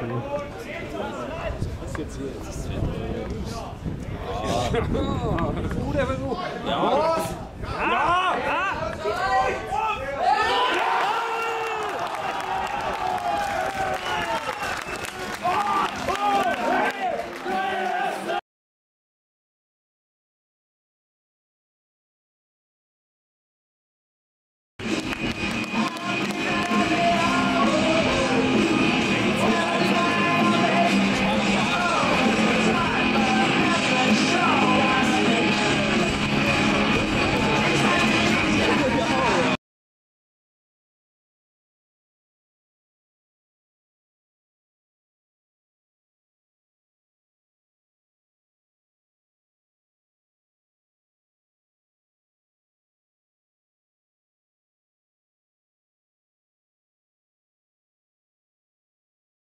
Junge. Was jetzt hier? Das ist Guter Versuch. Ja,